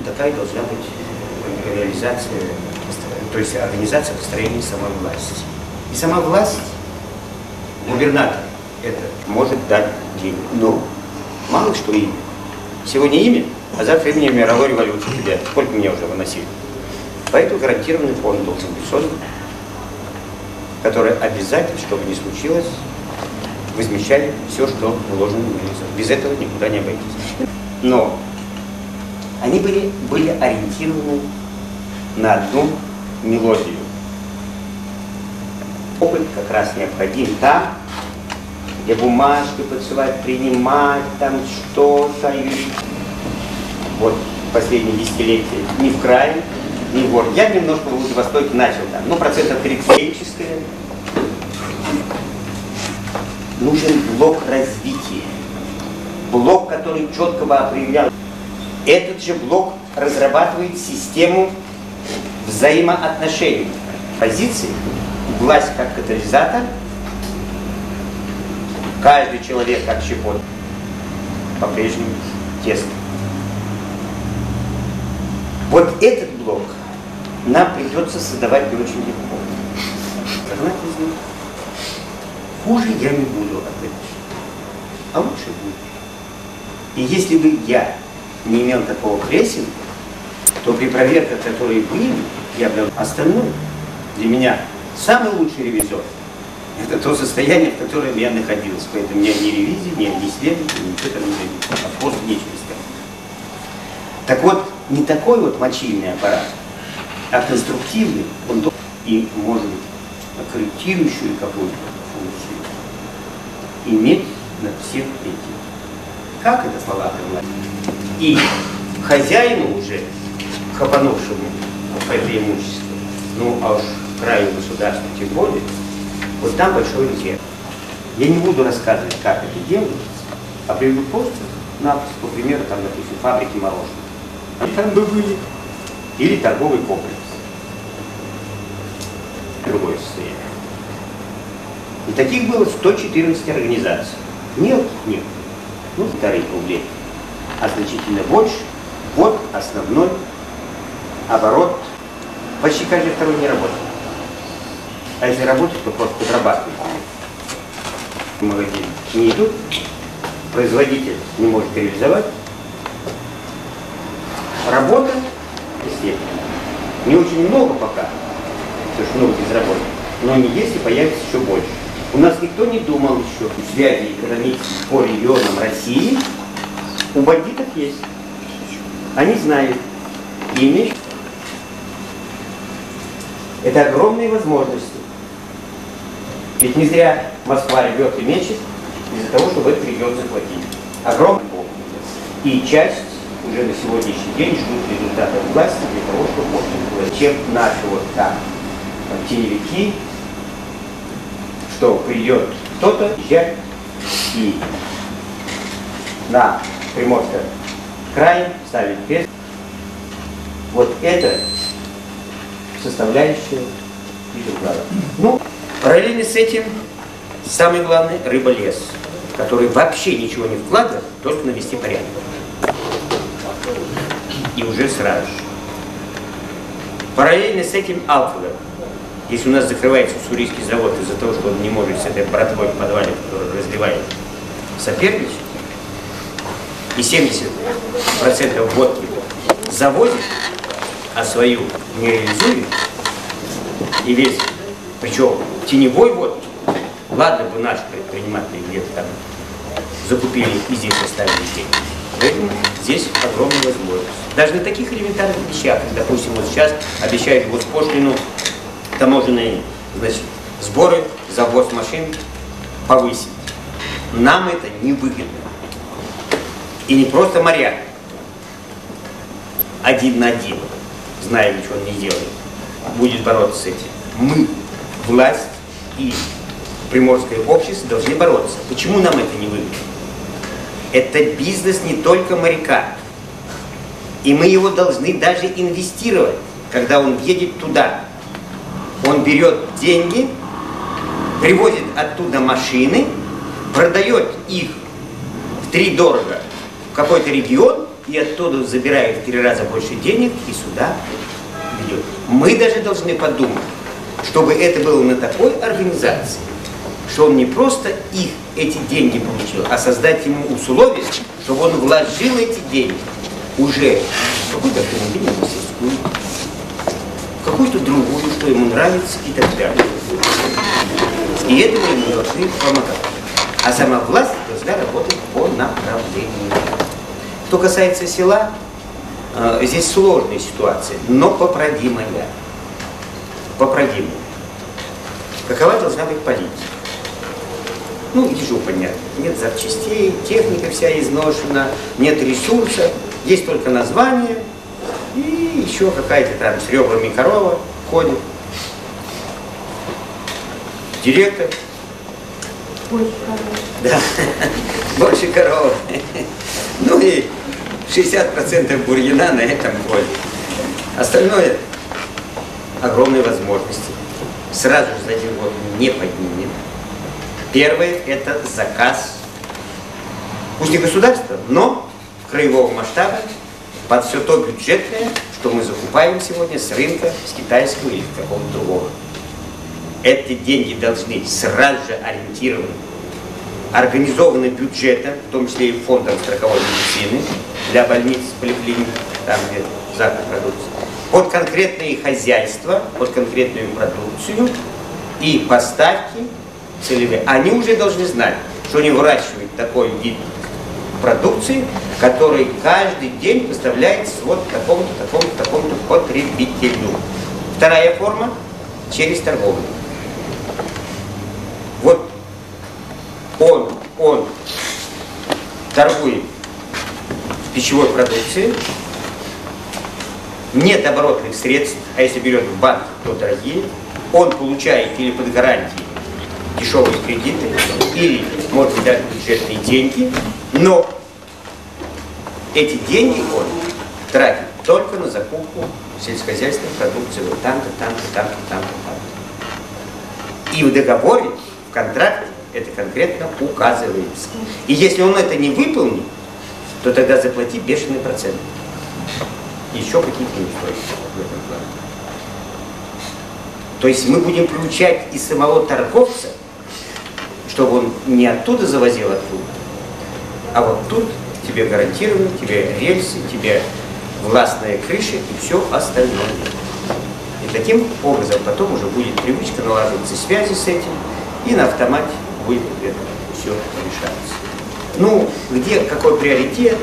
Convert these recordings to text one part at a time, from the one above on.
такая должна быть реализация, то есть организация построения самой власти. И сама власть, губернатор, это может дать деньги. Но мало что имя. Сегодня имя, а завтра имя мировой революции. Ребят, сколько меня уже выносили. Поэтому гарантированный фонд должен быть создан, который обязательно, чтобы не случилось, возмещали все, что вложено в. Без этого никуда не обойтись. Но они были, были ориентированы на одну мелодию. Опыт как раз необходим там, где бумажки подсылать, принимать, там что-то. Вот последние десятилетия ни в крае, ни в городе. Я немножко в Владивостоке начал там, ну, процентов 30 нужен блок развития. Блок, который четко бы определял. Этот же блок разрабатывает систему взаимоотношений позиций, власть как катализатор, каждый человек как щепот, по-прежнему тесно. Вот этот блок нам придется создавать не очень легко. Хуже я не буду от этого, а лучше будет. И если бы я не имел такого прессинга, то при проверках, которые были, я бы остальное для меня самый лучший ревизор – это то состояние, в котором я находился. Поэтому меня ни ревизии, ни исследования, ничего там не зависит. А просто нечего сказать. Так вот, не такой вот мочильный аппарат, а конструктивный, он и может быть корректирующую какую-то функцию иметь над всем этим. Как это власти? И хозяину уже, хапанувшему это имущество, ну а уж краю государства тем более, вот там большой резерв. Я не буду рассказывать, как это делается, а приведу просто напросто, по примеру, там, допустим, фабрики мороженого. Они там бы были. Или торговый комплекс. Другое состояние. И таких было 114 организаций. Мелких нет. Ну, вторые рублей. А значительно больше. Вот основной оборот. Почти каждый второй не работает. А если работает, то просто подрабатывает. Магазины не идут, производитель не может реализовать. Работа, если не очень много пока, потому что много безработных, но не если появится еще больше. У нас никто не думал еще связи экономических по регионам России. У бандитов есть. Они знают имя. Это огромные возможности. Ведь не зря Москва рвет и мечет из-за того, чтобы этот регион захватить. Огромный И часть уже на сегодняшний день ждут результатов власти для того, чтобы можно чем наши вот там теневики, что придет кто-то, езжать и на Приморском крае ставить крест. Вот это составляющая вида Ну, параллельно с этим, самый главный – рыба-лес, который вообще ничего не вкладывает, только навести порядок. И уже сразу же. Параллельно с этим алкоголь. Если у нас закрывается Уссурийский завод из-за того, что он не может с этой братвой в подвале, которую разливает, соперничать, и 70% водки заводит, а свою не реализует, и весь, причем теневой водки, ладно бы наши предприниматели где-то там закупили и здесь оставили деньги. Поэтому здесь огромная возможность. Даже на таких элементарных вещах, допустим, вот сейчас обещают госпошлину таможенные значит, сборы за ввоз машин повысить. Нам это не выгодно. И не просто моряк один на один, зная, ничего он не делает, будет бороться с этим. Мы, власть и приморское общество должны бороться. Почему нам это не выгодно? Это бизнес не только моряка. И мы его должны даже инвестировать, когда он едет туда. Берет деньги, привозит оттуда машины, продает их в три дорого в какой-то регион и оттуда забирает в три раза больше денег и сюда ведет. Мы даже должны подумать, чтобы это было на такой организации, что он не просто их, эти деньги получил, а создать ему условия, чтобы он вложил эти деньги уже в какую-то автомобильную мастерскую, какую-то другую, что ему нравится и так далее. И этому ему должны помогать. А сама власть должна работать по направлению. Что касается села, э, здесь сложная ситуация, но поправимая. Поправимая. Какова должна быть политика? Ну, ежу понятно. Нет запчастей, техника вся изношена, нет ресурса, есть только название, и еще какая-то там с ребрами корова ходит. Директор. Больше коров. Да, больше коров. Ну и 60% бурьяна на этом поле. Остальное огромные возможности. Сразу же за один год не поднимет. Первое – это заказ, пусть не государства, но краевого масштаба под все то бюджетное, что мы закупаем сегодня с рынка, с китайского или какого-то другого. Эти деньги должны сразу же ориентированы, организованы бюджетом, в том числе и фондом страховой медицины для больниц, поликлиник, там где закуп продукции, под конкретные хозяйства, под конкретную продукцию и поставки целевые. Они уже должны знать, что они выращивают такой вид продукции, который каждый день поставляется вот такому-то, такому-то, такому-то потребителю. Вторая форма – через торговлю. Вот он, он торгует пищевой продукцией, нет оборотных средств, а если берет в банк, то дорогие, он получает или под гарантией дешевые кредиты, или может дать бюджетные деньги, но эти деньги он тратит только на закупку сельскохозяйственной продукции вот там-то, там-то, там-то, там-то, там-то. И в договоре, в контракте это конкретно указывается. И если он это не выполнит, то тогда заплати бешеный процент. Еще какие-то неустойки в этом плане. То есть мы будем приучать и самого торговца, чтобы он не оттуда завозил оттуда, а вот тут тебе гарантировано, тебе рельсы, тебе властная крыша и все остальное. И таким образом потом уже будет привычка налаживаться связи с этим, и на автомате будет это все решаться. Ну, где какой приоритет,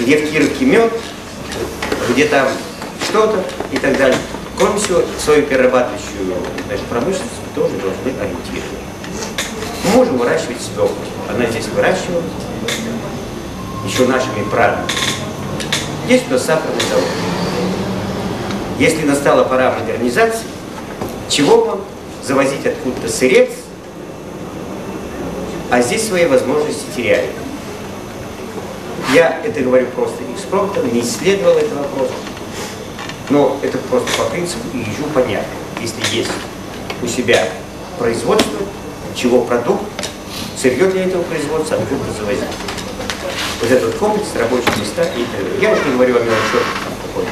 где в Кировке мед, где там что-то и так далее. Кроме всего, свою перерабатывающую значит, промышленность мы тоже должны ориентировать. Мы можем выращивать свеклу. Она здесь выращивалась еще нашими правилами. Есть у нас сахарный завод. Если настала пора модернизации, чего вам завозить откуда-то сырец, а здесь свои возможности теряют. Я это говорю просто экспромтом, не исследовал этого вопроса, но это просто по принципу и ежу понятно. Если есть у себя производство, чего продукт, сырье для этого производства, откуда завозить вот этот комплекс, рабочие места и так далее. Я уж не говорю о мелочах там какой-то.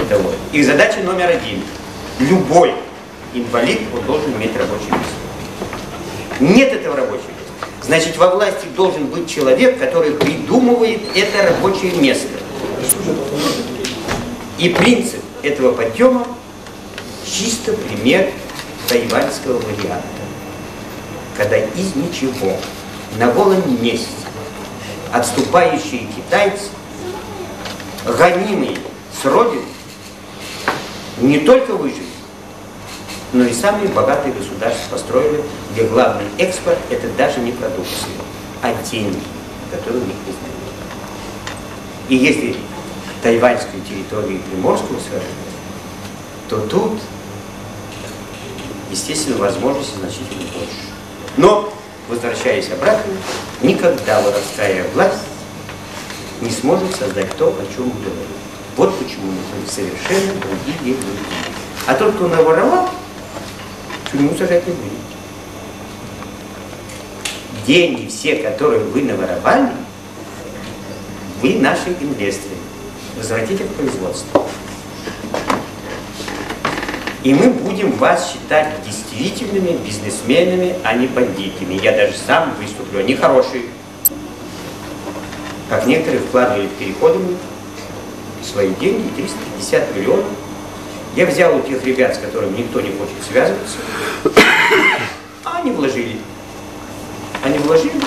Бытовой. Их задача номер один. Любой инвалид, он должен иметь рабочее место. Нет этого рабочего места. Значит, во власти должен быть человек, который придумывает это рабочее место. И принцип этого подъема чисто пример тайваньского варианта. Когда из ничего на голом месте отступающие китайцы, гонимые с родины, не только выжили, но и самые богатые государства построили, где главный экспорт – это даже не продукция, а деньги, которые у них есть. И если тайваньскую территорию Приморского сражения, то тут, естественно, возможности значительно больше. Но возвращаясь обратно, никогда воровская власть не сможет создать то, о чем мы говорим. Вот почему мы совершенно другие люди. А тот, кто наворовал, тюрьму сажать не будет. Деньги все, которые вы наворовали, вы наши инвесторы. Возвратите в производство. И мы будем вас считать действительными бизнесменами, а не бандитами. Я даже сам выступлю. Они хорошие. Как некоторые вкладывали переходами свои деньги, 350 миллионов. Я взял у тех ребят, с которыми никто не хочет связываться, а они вложили. Они вложили,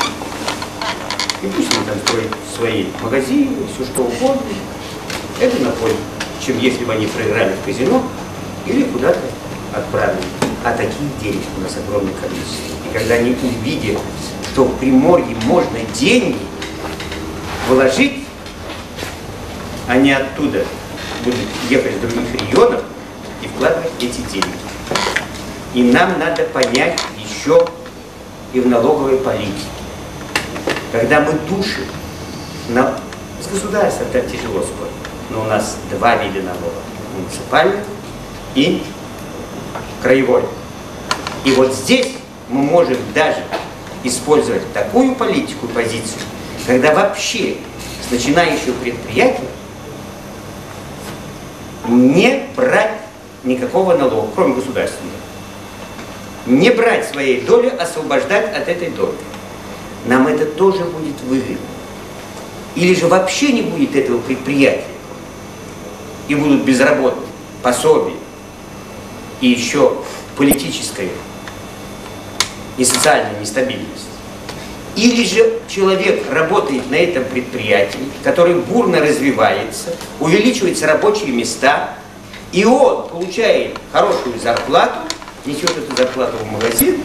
и пусть они там строят свои магазины, все что угодно. Это на пользу, чем если бы они проиграли в казино или куда-то отправили. А таких денег у нас огромное количество. И когда они увидят, что в Приморье можно деньги вложить, они оттуда будут ехать в других регионов и вкладывать эти деньги. И нам надо понять еще и в налоговой политике. Когда мы душим, на... с государством так тяжело спорить, но у нас два вида налога. Муниципальный и краевой. И вот здесь мы можем даже использовать такую политику, позицию, когда вообще с начинающего предприятия не брать никакого налога, кроме государственного. Не брать своей доли, освобождать от этой доли. Нам это тоже будет выгодно. Или же вообще не будет этого предприятия, и будут безработные, пособия, и еще политическая и социальная нестабильность. Или же человек работает на этом предприятии, который бурно развивается, увеличиваются рабочие места, и он получает хорошую зарплату, несет эту зарплату в магазин,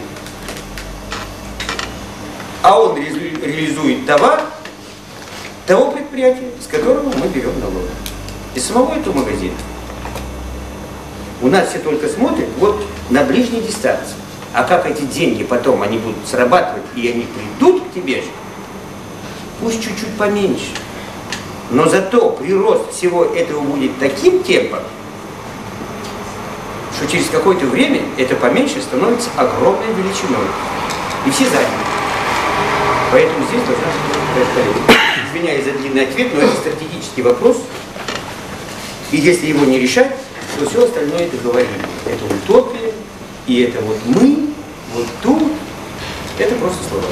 а он реализует товар того предприятия, с которого мы берем налог. Из самого этого магазина. У нас все только смотрят вот на ближней дистанции. А как эти деньги потом, они будут срабатывать, и они придут к тебе же, пусть чуть-чуть поменьше. Но зато прирост всего этого будет таким темпом, что через какое-то время это поменьше становится огромной величиной. И все заняты. Поэтому здесь должна быть Извиняюсь за длинный ответ, но это стратегический вопрос. И если его не решать, то все остальное это говорили. Это утопия, и это вот мы, вот тут, это просто слова.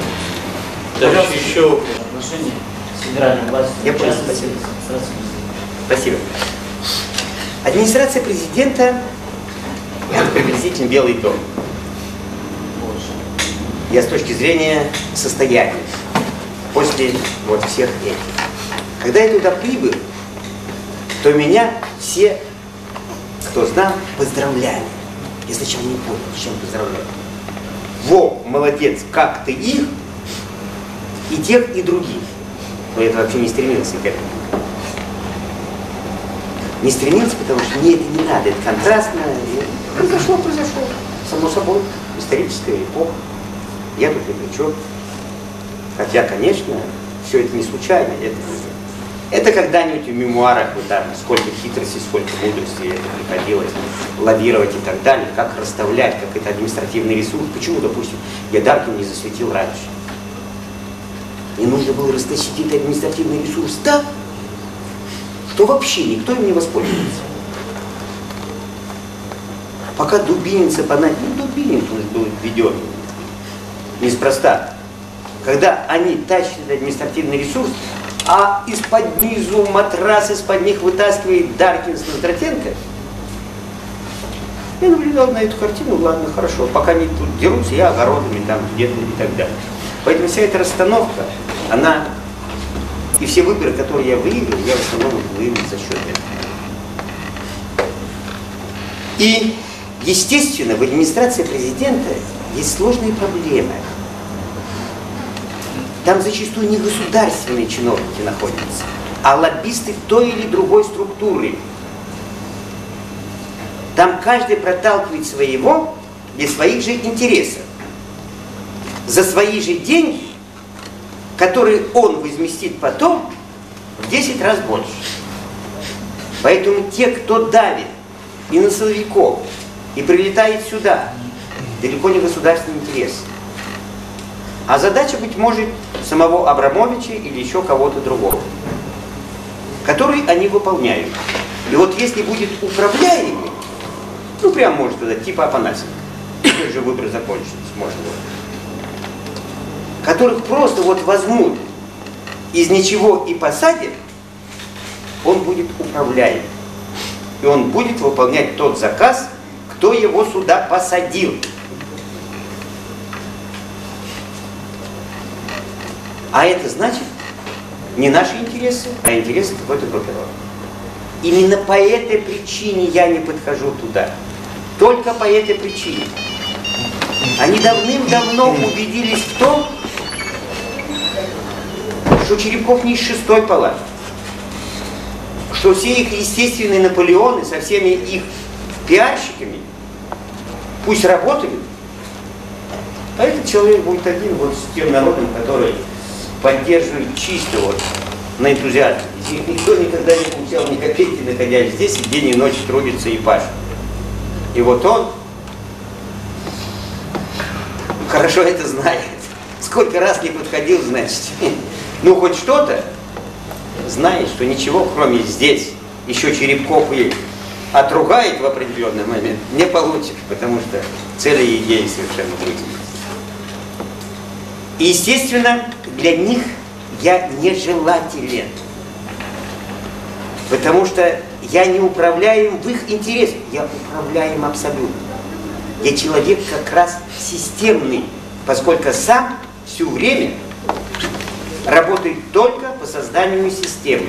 Даже еще отношения с федеральной властью. Я понял, спасибо. Спасибо. Администрация президента это приблизительно Белый дом. Я с точки зрения состояния после вот всех этих. Когда я туда прибыл, то меня все кто знал, поздравляли. Я сначала не понял, чем поздравляли. Во, молодец, как ты их, и тех, и других. Но я вообще не стремился к этому. Не стремился, потому что мне это не надо, это контрастно. И произошло, произошло. Само собой, историческая эпоха. Я тут ни при чем. Хотя, конечно, все это не случайно, это это когда-нибудь в мемуарах, вот там, сколько хитрости, сколько мудрости это приходилось лавировать и так далее, как расставлять, как это административный ресурс. Почему, допустим, я Даркин не засветил раньше? И нужно было растащить этот административный ресурс так, что вообще никто им не воспользуется. Пока Дубинин Цепанать, ну Дубинин тоже был введен неспроста. Когда они тащат административный ресурс, а из-под низу матрас из-под них вытаскивает Даркин с Ноздратенко. Я наблюдал на эту картину, ладно, хорошо, пока они тут дерутся, я огородами там где-то и так далее. Поэтому вся эта расстановка, она, и все выборы, которые я выиграл, я в основном выиграл за счет этого. И, естественно, в администрации президента есть сложные проблемы. Там зачастую не государственные чиновники находятся, а лоббисты той или другой структуры. Там каждый проталкивает своего для своих же интересов. За свои же деньги, которые он возместит потом в 10 раз больше. Поэтому те, кто давит и на силовиков, и прилетает сюда, далеко не государственный интерес. А задача, быть может, самого Абрамовича или еще кого-то другого. который они выполняют. И вот если будет управляемый, ну прям можно сказать, типа Апанасенко, теперь же выбор закончится, можно которых просто вот возьмут из ничего и посадят, он будет управляем. И он будет выполнять тот заказ, кто его сюда посадил. А это значит не наши интересы, а интересы какой-то группировки. Именно по этой причине я не подхожу туда. Только по этой причине. Они давным-давно убедились в том, что Черепков не из шестой палаты. Что все их естественные Наполеоны со всеми их пиарщиками пусть работают, а этот человек будет один вот с тем народом, который поддерживает чисто вот на энтузиазме. Никто никогда не получал ни копейки, находясь здесь, и день и ночь трудится и пашет. И вот он хорошо это знает. Сколько раз не подходил, значит. Ну, хоть что-то знает, что ничего, кроме здесь, еще Черепков и отругает в определенный момент, не получишь, потому что цели и идеи совершенно другие. И, естественно, для них я нежелателен. Потому что я не управляем в их интересах, я управляем абсолютно. Я человек как раз системный, поскольку сам все время работает только по созданию системы.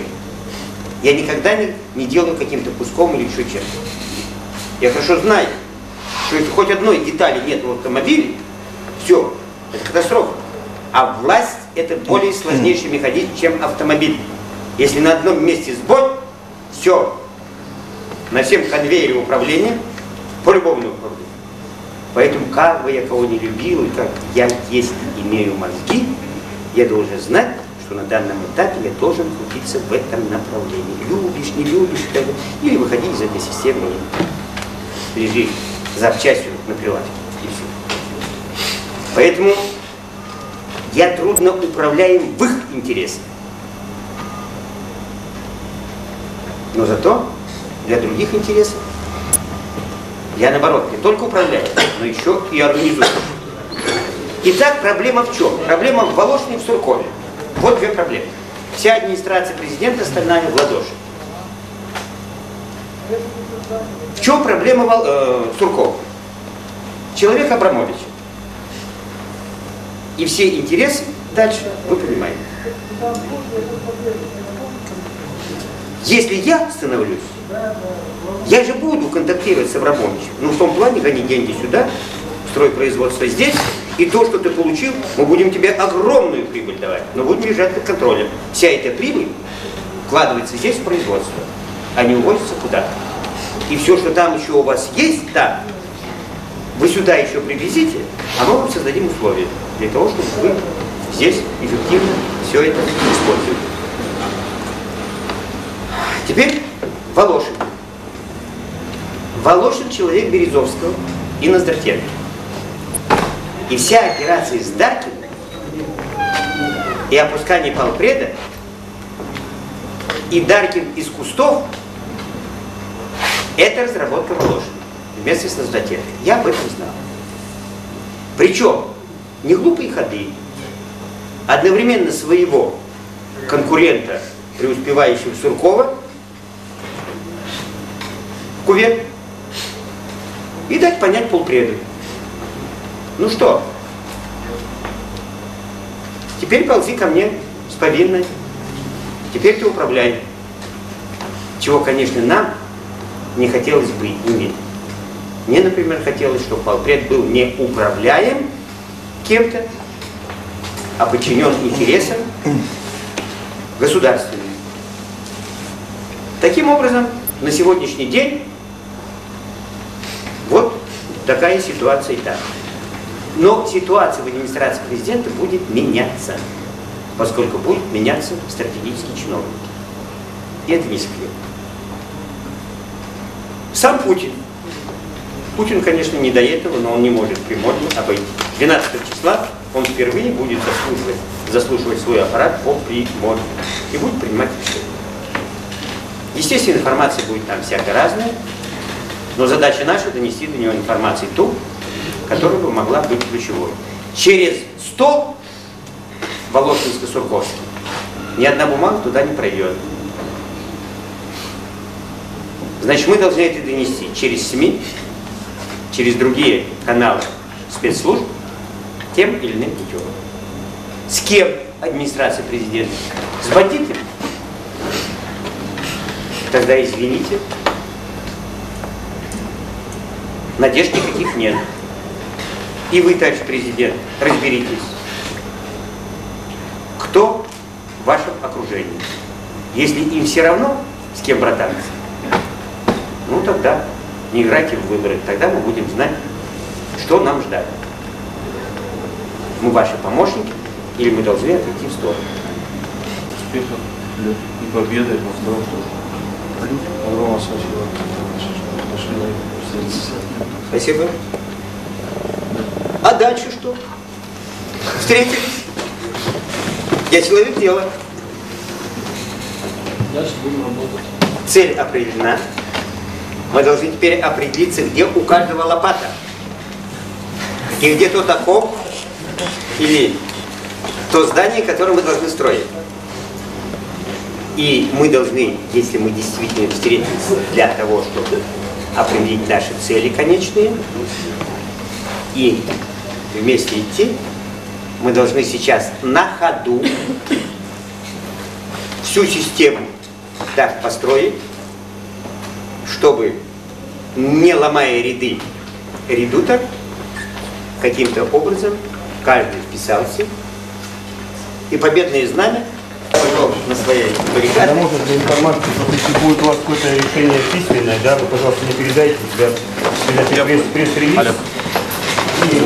Я никогда не, не делаю каким-то куском или еще чем-то. Я хорошо знаю, что если хоть одной детали нет в автомобиле, все, это катастрофа. А власть это более сложнейший механизм, чем автомобиль. Если на одном месте сбой, все, на всем конвейере управления, по-любому управлению. Поэтому как бы я кого не любил, и как я есть имею мозги, я должен знать, что на данном этапе я должен крутиться в этом направлении. Любишь, не любишь, так, или выходи из этой системы лежи запчастью на прилавке. И все. Поэтому я трудно управляем в их интересах. Но зато для других интересов я наоборот не только управляю, но еще и организую. Итак, проблема в чем? Проблема в Волошине и в Суркове. Вот две проблемы. Вся администрация президента остальная в ладоши. В чем проблема э, Суркова? Человек Абрамович. И все интересы дальше вы понимаете. Если я становлюсь, я же буду контактировать с Абрамовичем. Ну, в том плане, гони деньги сюда, строй производство здесь, и то, что ты получил, мы будем тебе огромную прибыль давать, но будем держать под контролем. Вся эта прибыль вкладывается здесь в производство, а не увозится куда-то. И все, что там еще у вас есть, да, вы сюда еще привезите, а мы вам создадим условия для того, чтобы вы здесь эффективно все это использовали. Теперь Волошин. Волошин человек Березовского и Ноздратенко. И вся операция с Даркиным и опускание полпреда, и Даркин из кустов, это разработка Волошина вместе с Ноздратенко. Я об этом знал. Причем не глупые ходы, одновременно своего конкурента, преуспевающего Суркова, кувет, и дать понять полпреду. Ну что, теперь ползи ко мне с повинной, теперь ты управляй. Чего, конечно, нам не хотелось бы иметь. Мне, например, хотелось, чтобы полпред был не управляем кем-то, а подчинен интересам государственным. Таким образом, на сегодняшний день вот такая ситуация и так. Но ситуация в администрации президента будет меняться, поскольку будет меняться стратегический чиновник. И это не секрет. Сам Путин. Путин, конечно, не до этого, но он не может Приморье обойти. 12 числа он впервые будет заслуживать, заслуживать свой аппарат по Приморью и будет принимать решения. Естественно, информация будет там всякая разная, но задача наша донести до него информацию ту, которая бы могла быть ключевой. Через стол Волошинско-Сурковский ни одна бумага туда не пройдет. Значит, мы должны это донести через СМИ, через другие каналы спецслужб, тем или иным путем. С кем администрация президента? С бандитами? Тогда извините, надежд никаких нет. И вы, товарищ президент, разберитесь, кто в вашем окружении. Если им все равно, с кем брататься, ну тогда не играйте в выборы, тогда мы будем знать, что нам ждать. Мы ваши помощники, или мы должны отойти в сторону. Успехов и победы во втором туре. Огромное спасибо. Спасибо. А дальше что? Встретились. Я человек дела. Дальше будем работать. Цель определена. Мы должны теперь определиться, где у каждого лопата. И где тот окоп или то здание, которое мы должны строить. И мы должны, если мы действительно встретились для того, чтобы определить наши цели конечные и вместе идти, мы должны сейчас на ходу всю систему так построить, чтобы, не ломая ряды редуток, каким-то образом каждый вписался, и победное знамя повел на своей баррикаде. может, для информации, просто если будет у вас какое-то решение письменное, да, вы, пожалуйста, не передайте, да, передайте пресс- пресс-релиз. И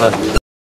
дальше.